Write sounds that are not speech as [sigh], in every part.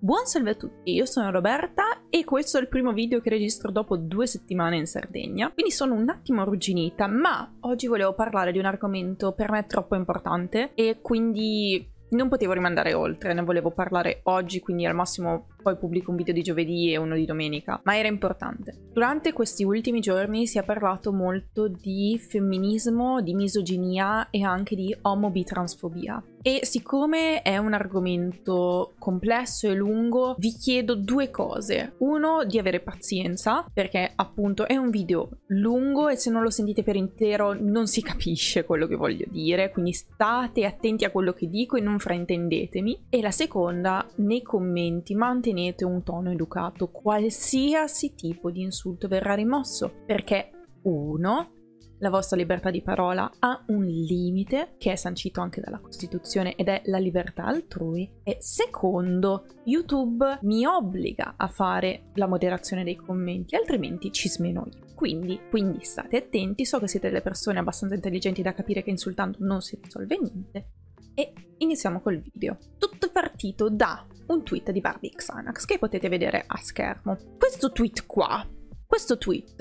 Buon salve a tutti, io sono Roberta e questo è il primo video che registro dopo due settimane in Sardegna, quindi sono un attimo arrugginita, ma oggi volevo parlare di un argomento per me troppo importante e quindi non potevo rimandare oltre, ne volevo parlare oggi, quindi al massimo poi pubblico un video di giovedì e uno di domenica, ma era importante. Durante questi ultimi giorni si è parlato molto di femminismo, di misoginia e anche di omobitransfobia. E siccome è un argomento complesso e lungo, vi chiedo due cose. Uno, di avere pazienza, perché appunto è un video lungo e se non lo sentite per intero non si capisce quello che voglio dire, quindi state attenti a quello che dico e non fraintendetemi. E la seconda, nei commenti mantenete mantenete un tono educato, qualsiasi tipo di insulto verrà rimosso, perché uno, la vostra libertà di parola ha un limite che è sancito anche dalla Costituzione ed è la libertà altrui e secondo YouTube mi obbliga a fare la moderazione dei commenti altrimenti ci smeno io. Quindi, quindi state attenti, so che siete delle persone abbastanza intelligenti da capire che insultando non si risolve niente e iniziamo col video. Tutto partito da un tweet di Barbie Xanax che potete vedere a schermo. Questo tweet qua, questo tweet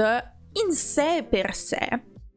in sé per sé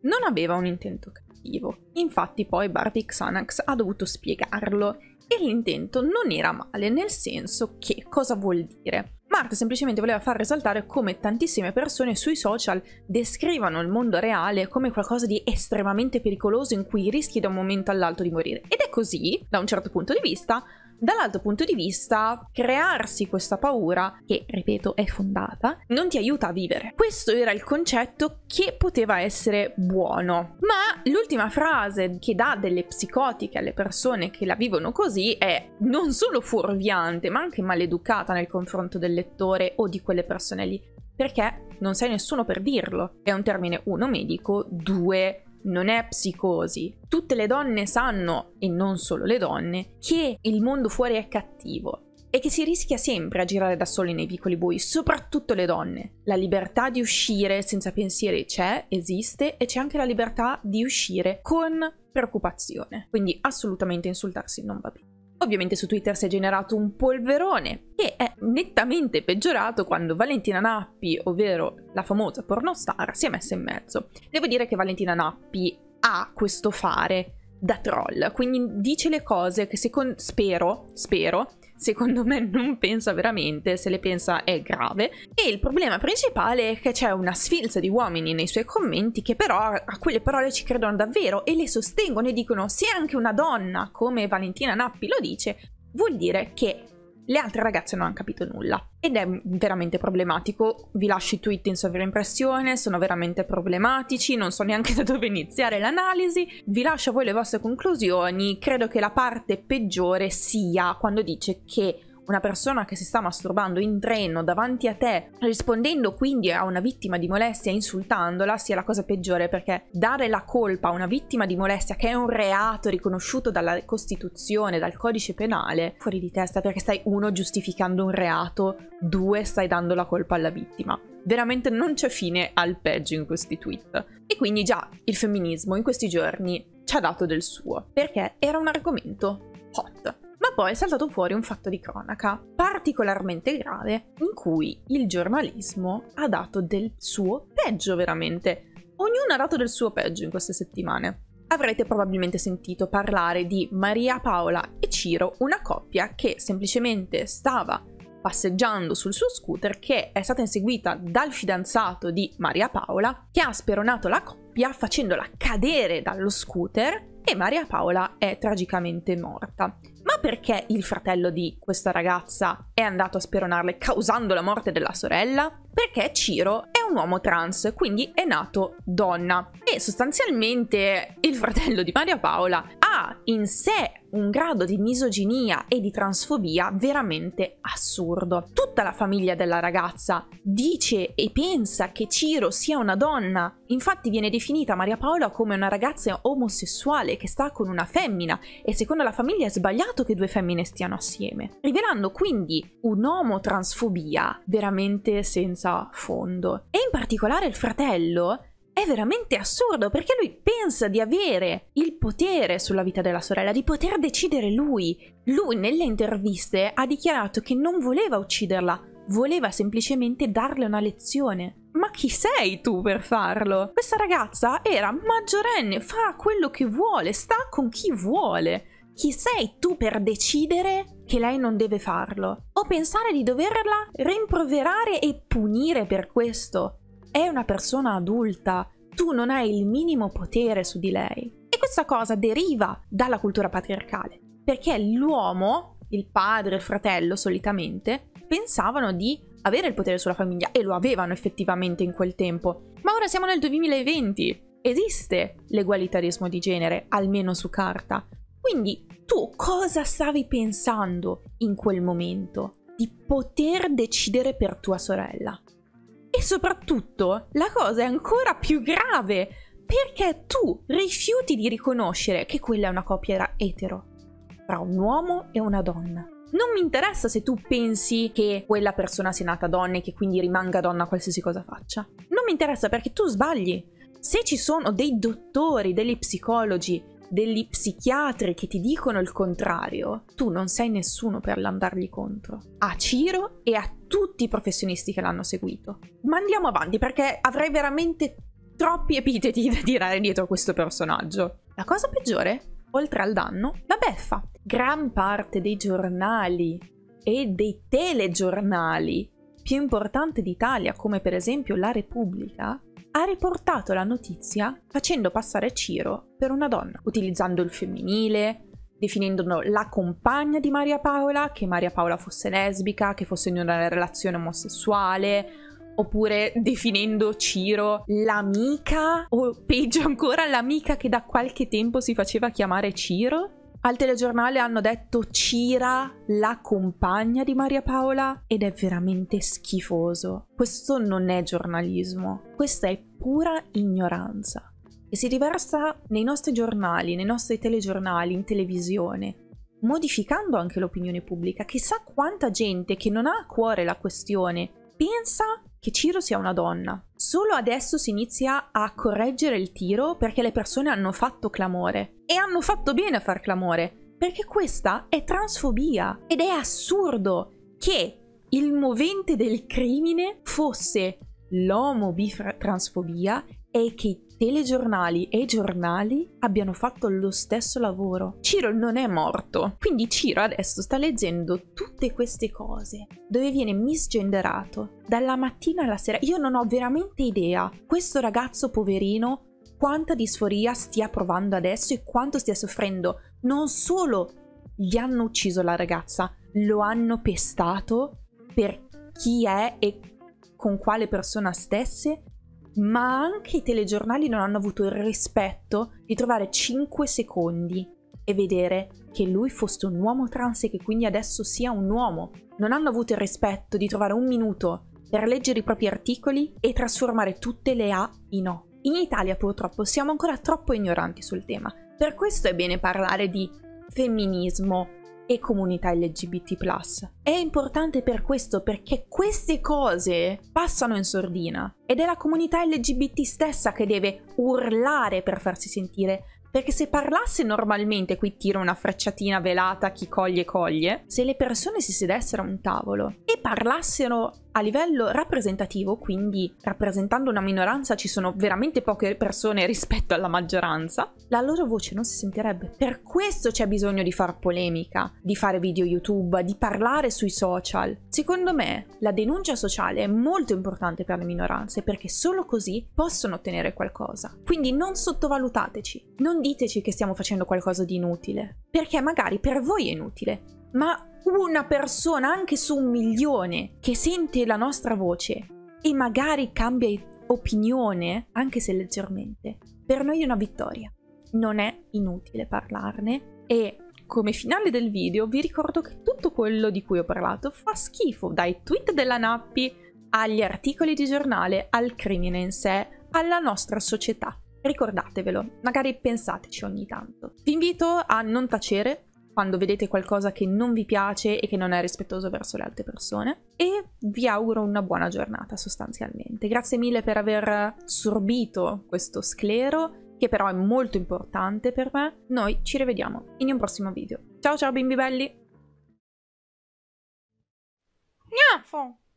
non aveva un intento cattivo. Infatti poi Barbie Xanax ha dovuto spiegarlo e l'intento non era male, nel senso che cosa vuol dire? Marta semplicemente voleva far risaltare come tantissime persone sui social descrivano il mondo reale come qualcosa di estremamente pericoloso in cui rischi da un momento all'altro di morire. Ed è così, da un certo punto di vista, Dall'altro punto di vista, crearsi questa paura, che ripeto è fondata, non ti aiuta a vivere. Questo era il concetto che poteva essere buono. Ma l'ultima frase che dà delle psicotiche alle persone che la vivono così è non solo fuorviante, ma anche maleducata nei confronto del lettore o di quelle persone lì. Perché non sei nessuno per dirlo. È un termine, uno, medico, due, non è psicosi. Tutte le donne sanno, e non solo le donne, che il mondo fuori è cattivo e che si rischia sempre a girare da soli nei piccoli bui, soprattutto le donne. La libertà di uscire senza pensieri c'è, esiste, e c'è anche la libertà di uscire con preoccupazione. Quindi assolutamente insultarsi non va bene. Ovviamente su Twitter si è generato un polverone che è nettamente peggiorato quando Valentina Nappi, ovvero la famosa pornostar, si è messa in mezzo. Devo dire che Valentina Nappi ha questo fare da troll, quindi dice le cose che secondo spero, spero secondo me non pensa veramente, se le pensa è grave. E il problema principale è che c'è una sfilza di uomini nei suoi commenti che però a quelle parole ci credono davvero e le sostengono e dicono se anche una donna come Valentina Nappi lo dice, vuol dire che le altre ragazze non hanno capito nulla ed è veramente problematico. Vi lascio i tweet in sovraimpressione, sono veramente problematici, non so neanche [laughs] da dove iniziare l'analisi. Vi lascio a voi le vostre conclusioni. Credo che la parte peggiore sia quando dice che una persona che si sta masturbando in treno davanti a te, rispondendo quindi a una vittima di molestia insultandola, sia la cosa peggiore perché dare la colpa a una vittima di molestia che è un reato riconosciuto dalla Costituzione, dal codice penale, fuori di testa perché stai uno giustificando un reato, due stai dando la colpa alla vittima. Veramente non c'è fine al peggio in questi tweet. E quindi già il femminismo in questi giorni ci ha dato del suo, perché era un argomento hot. Ma poi è saltato fuori un fatto di cronaca particolarmente grave in cui il giornalismo ha dato del suo peggio veramente. Ognuno ha dato del suo peggio in queste settimane. Avrete probabilmente sentito parlare di Maria Paola e Ciro, una coppia che semplicemente stava passeggiando sul suo scooter che è stata inseguita dal fidanzato di Maria Paola che ha speronato la coppia facendola cadere dallo scooter e Maria Paola è tragicamente morta. Perché il fratello di questa ragazza è andato a speronarle causando la morte della sorella? Perché Ciro è un uomo trans, quindi è nato donna. E sostanzialmente il fratello di Maria Paola ha in sé un grado di misoginia e di transfobia veramente assurdo. Tutta la famiglia della ragazza dice e pensa che Ciro sia una donna, infatti viene definita Maria Paola come una ragazza omosessuale che sta con una femmina e secondo la famiglia è sbagliato che due femmine stiano assieme, rivelando quindi un'omotransfobia veramente senza fondo. E in particolare il fratello è veramente assurdo perché lui pensa di avere il potere sulla vita della sorella, di poter decidere lui. Lui nelle interviste ha dichiarato che non voleva ucciderla, voleva semplicemente darle una lezione. Ma chi sei tu per farlo? Questa ragazza era maggiorenne, fa quello che vuole, sta con chi vuole. Chi sei tu per decidere che lei non deve farlo? O pensare di doverla rimproverare e punire per questo? È una persona adulta, tu non hai il minimo potere su di lei. E questa cosa deriva dalla cultura patriarcale, perché l'uomo, il padre, il fratello solitamente, pensavano di avere il potere sulla famiglia e lo avevano effettivamente in quel tempo. Ma ora siamo nel 2020. Esiste l'egualitarismo di genere, almeno su carta. Quindi tu cosa stavi pensando in quel momento? Di poter decidere per tua sorella. E soprattutto la cosa è ancora più grave perché tu rifiuti di riconoscere che quella è una coppia etero tra un uomo e una donna. Non mi interessa se tu pensi che quella persona sia nata donna e che quindi rimanga donna qualsiasi cosa faccia. Non mi interessa perché tu sbagli. Se ci sono dei dottori, degli psicologi, degli psichiatri che ti dicono il contrario, tu non sei nessuno per andargli contro. A Ciro e a tutti i professionisti che l'hanno seguito. Ma andiamo avanti perché avrei veramente troppi epiteti da tirare dietro a questo personaggio. La cosa peggiore oltre al danno, la beffa. Gran parte dei giornali e dei telegiornali più importanti d'Italia, come per esempio La Repubblica, ha riportato la notizia facendo passare Ciro per una donna, utilizzando il femminile, definendolo la compagna di Maria Paola, che Maria Paola fosse lesbica, che fosse in una relazione omosessuale, oppure definendo Ciro l'amica o peggio ancora l'amica che da qualche tempo si faceva chiamare Ciro. Al telegiornale hanno detto Cira, la compagna di Maria Paola, ed è veramente schifoso. Questo non è giornalismo, questa è pura ignoranza. E si riversa nei nostri giornali, nei nostri telegiornali, in televisione, modificando anche l'opinione pubblica. Chissà quanta gente che non ha a cuore la questione pensa che Ciro sia una donna. Solo adesso si inizia a correggere il tiro perché le persone hanno fatto clamore. E hanno fatto bene a far clamore, perché questa è transfobia. Ed è assurdo che il movente del crimine fosse l'omo-transfobia e che i telegiornali e i giornali abbiano fatto lo stesso lavoro. Ciro non è morto, quindi Ciro adesso sta leggendo tutte queste cose dove viene misgenderato dalla mattina alla sera. Io non ho veramente idea. Questo ragazzo poverino quanta disforia stia provando adesso e quanto stia soffrendo. Non solo gli hanno ucciso la ragazza, lo hanno pestato per chi è e con quale persona stesse ma anche i telegiornali non hanno avuto il rispetto di trovare 5 secondi e vedere che lui fosse un uomo trans e che quindi adesso sia un uomo. Non hanno avuto il rispetto di trovare un minuto per leggere i propri articoli e trasformare tutte le A in O. In Italia purtroppo siamo ancora troppo ignoranti sul tema, per questo è bene parlare di femminismo, e comunità LGBT. È importante per questo perché queste cose passano in sordina ed è la comunità LGBT stessa che deve urlare per farsi sentire. Perché se parlasse normalmente, qui tiro una frecciatina velata, chi coglie coglie, se le persone si sedessero a un tavolo e parlassero a livello rappresentativo, quindi rappresentando una minoranza ci sono veramente poche persone rispetto alla maggioranza, la loro voce non si sentirebbe. Per questo c'è bisogno di far polemica, di fare video YouTube, di parlare sui social. Secondo me la denuncia sociale è molto importante per le minoranze perché solo così possono ottenere qualcosa. Quindi non sottovalutateci, non diteci che stiamo facendo qualcosa di inutile, perché magari per voi è inutile, ma una persona anche su un milione che sente la nostra voce e magari cambia opinione, anche se leggermente, per noi è una vittoria. Non è inutile parlarne e come finale del video vi ricordo che tutto quello di cui ho parlato fa schifo, dai tweet della Nappi agli articoli di giornale, al crimine in sé, alla nostra società. Ricordatevelo, magari pensateci ogni tanto. Vi invito a non tacere, quando vedete qualcosa che non vi piace e che non è rispettoso verso le altre persone. E vi auguro una buona giornata sostanzialmente. Grazie mille per aver sorbito questo sclero, che però è molto importante per me. Noi ci rivediamo in un prossimo video. Ciao ciao bimbi belli! Gnafo!